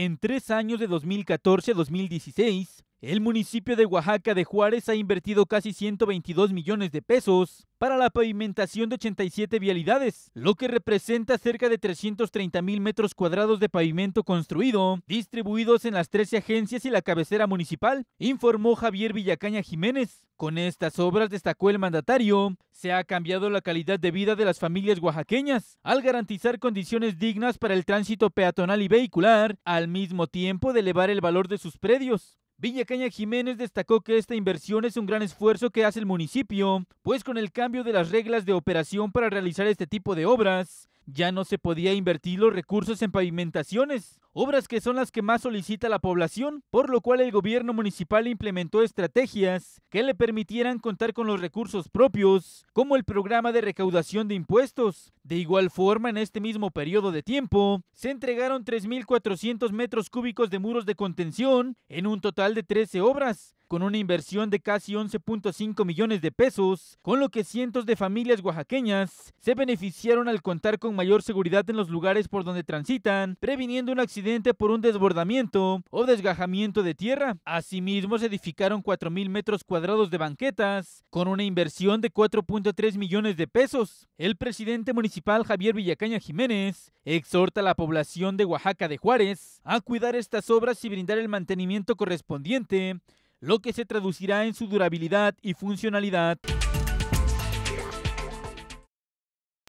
En tres años de 2014 a 2016, el municipio de Oaxaca de Juárez ha invertido casi 122 millones de pesos para la pavimentación de 87 vialidades, lo que representa cerca de 330 mil metros cuadrados de pavimento construido, distribuidos en las 13 agencias y la cabecera municipal, informó Javier Villacaña Jiménez. Con estas obras, destacó el mandatario, se ha cambiado la calidad de vida de las familias oaxaqueñas, al garantizar condiciones dignas para el tránsito peatonal y vehicular, al mismo tiempo de elevar el valor de sus predios. Villacaña Jiménez destacó que esta inversión es un gran esfuerzo que hace el municipio, pues con el cambio de las reglas de operación para realizar este tipo de obras, ya no se podía invertir los recursos en pavimentaciones, obras que son las que más solicita la población, por lo cual el gobierno municipal implementó estrategias que le permitieran contar con los recursos propios, como el programa de recaudación de impuestos. De igual forma, en este mismo periodo de tiempo, se entregaron 3.400 metros cúbicos de muros de contención en un total de 13 obras, con una inversión de casi 11.5 millones de pesos, con lo que cientos de familias oaxaqueñas se beneficiaron al contar con mayor seguridad en los lugares por donde transitan, previniendo un accidente por un desbordamiento o desgajamiento de tierra. Asimismo, se edificaron 4.000 metros cuadrados de banquetas, con una inversión de 4.3 millones de pesos. El presidente municipal Javier Villacaña Jiménez exhorta a la población de Oaxaca de Juárez a cuidar estas obras y brindar el mantenimiento correspondiente lo que se traducirá en su durabilidad y funcionalidad.